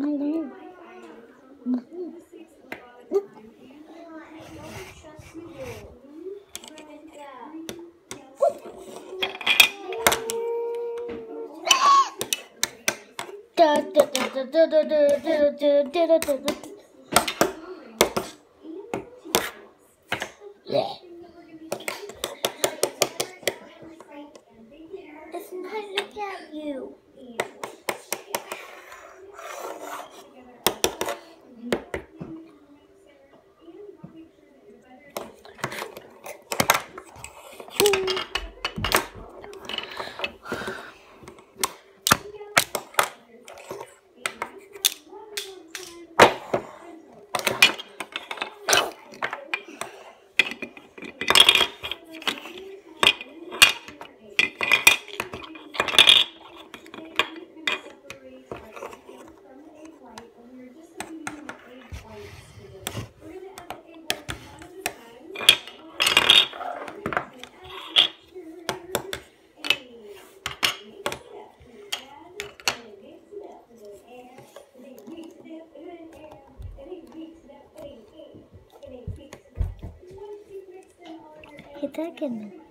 My leg. Yeah. It's not look at you. इधर करना